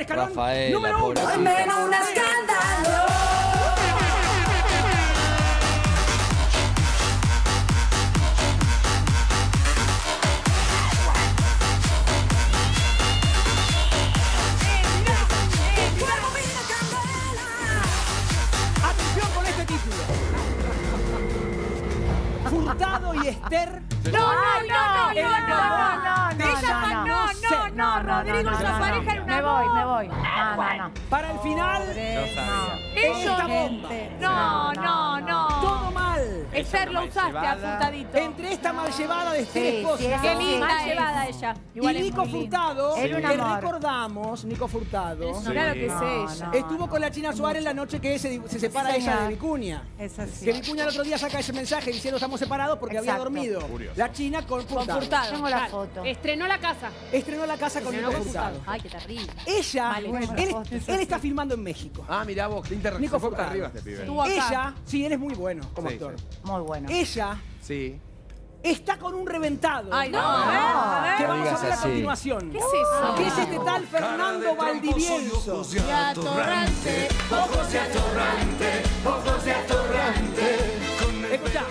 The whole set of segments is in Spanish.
escalón Rafaela, número uno. Menos un escándalo. Atención con este título. Furtado y Esther. No, no, no, no, El no, no, no, de no, esa no, no no, sé. no, no, Rodrigo y su pareja era un Me voy, me voy. No, no, no. Para el final, Eso, esta bomba. no, no, no. Lo usaste. Entre esta mal llevada de Esther Sí, sí, Esposa Qué Sí. linda Mal llevada ella. y Igual Nico. Furtado, un que recordamos, Nico Furtado, Claro que No, es ella. no. estuvo con la China Suárez la noche que se, se separa Sí, ella de. Vicuña. Es así. Que Vicuña el otro día saca ese mensaje diciendo estamos separados porque había Exacto. dormido. La China con Con Furtado. Furtado. Tengo la foto. Estrenó la casa. Estrenó la casa con Estrenó Nico con Furtado. Furtado. Ay, qué terrible. Ella, Vale, él, está filmando en México. Ah, mirá vos, qué. Nico Furtado. arriba este pibe. Ella, sí, él es muy bueno como Sí, actor. Sí. Muy bueno. Ella Sí. está con un reventado. Ay, no, a ver, a que vamos a digas ver a así. continuación. ¿Qué es eso? ¿Qué es este tal Fernando Valdivieso? Y atorrante. Escucha,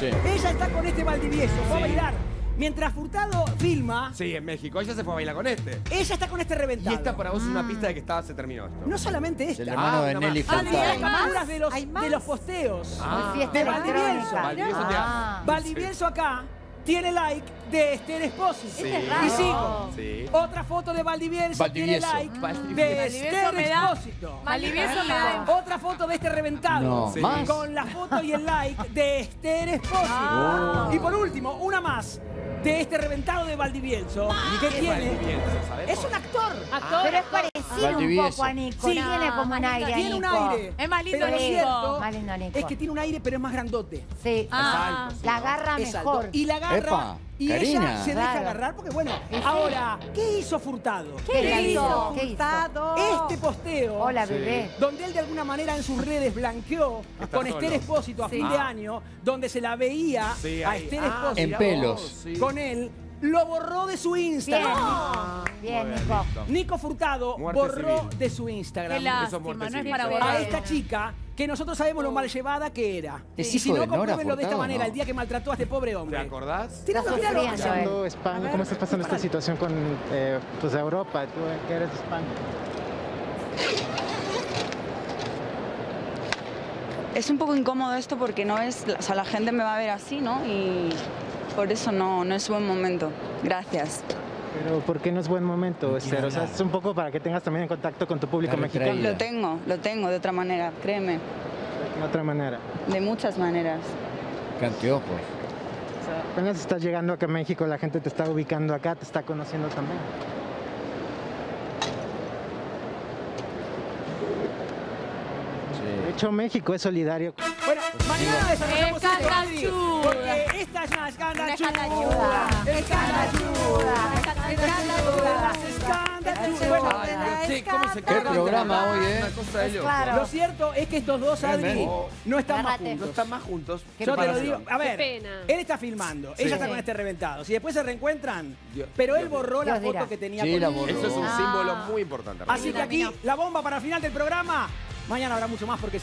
Sí. ella está con este Valdivieso, va a bailar. Mientras Furtado filma, Sí, en México. Ella se fue a bailar con este. ella está con este Y reventado. esta para vos es una pista de que estaba, se terminó esto. No solamente El esta. hermano Ah, de Nelly más. Ah, hay las Furtado. más. de los, Hay más. de los posteos. Ah. De Valdivieso. Valdivieso Ah. Valdivieso acá tiene like de Esther Espósito. Sí. Este es raro. Y sigo. Sí. Otra foto de Valdivieso, Valdivieso. tiene like Valdivieso. de Valdivieso Esther me da- Espósito. Malivieso me da. Otra foto de este reventado. No, Sí. ¿más? Con la foto y el like de Esther Espósito. Ah. Y por último, una más de este reventado de Valdivieso. que ¿Qué tiene. Valdivieso? Es un actor. Actor. Pero es parecido un poco a Nico. Sí. Tiene como un aire a Tiene un Nico. aire. Es más lindo pero lo Nico. cierto Más lindo Nico. es que tiene un aire, pero es más grandote. Sí. Ah. La agarra Es alto. mejor. Y la agarra. Epa, y ella Karina. se deja Claro. agarrar porque, bueno, Sí, ahora, ¿qué hizo Furtado? ¿Qué le hizo? ¿Qué hizo? Furtado. Este posteo. Hola, bebé. Donde él de alguna manera en sus redes blanqueó Está con solo. Esther Espósito a Sí. fin de Ah. año, donde se la veía Sí, a ahí. Esther Ah, Espósito En pelos. sí. con él, lo borró de su. Instagram. Bien, Nico. Nico Furtado Muerte borró civil. de su Qué Instagram lástima, muerte no es civil. para A borrar. a esta chica que nosotros sabemos lo mal llevada que era. ¿Es y si no, compruébenlo de esta manera, no? el día que maltrató a este pobre ¿Te hombre. acordás? Tíralo, Está tíralo. sufriendo él. pasando España? ¿Cómo estás pasando esta situación con eh, pues, Europa? Tú que eres de España. Es un poco incómodo esto porque no es, o sea, la gente me va a ver así, ¿no? Y por eso no, no es buen momento. Gracias. Pero ¿por qué no es buen momento, Esther? O sea, es un poco para que tengas también en contacto con tu público mexicano. Lo tengo, lo tengo de otra manera, créeme, De otra manera. de muchas maneras. Qué anteojos. O sea, apenas estás llegando acá a México, la gente te está ubicando acá, te está conociendo también. De hecho, México es solidario. Bueno, mañana desarrollamos esto, porque esta es una. Escandalluda. Escandalluda. Escandalluda. Bueno, Sí, ¿cómo se Qué carga? programa hoy, ¿eh? Una cosa de. Claro. Lo cierto es que estos dos, Adri, no están más Agárrate. No juntos. están más juntos. Yo te lo digo. A ver, él está filmando, ella está con este reventado. Si después se reencuentran, Dios- pero él Dios borró la foto que tenía Sí, con la él. borró. Eso es un Ah. símbolo muy importante. Así que aquí, la bomba para el final del programa. Mañana habrá mucho más porque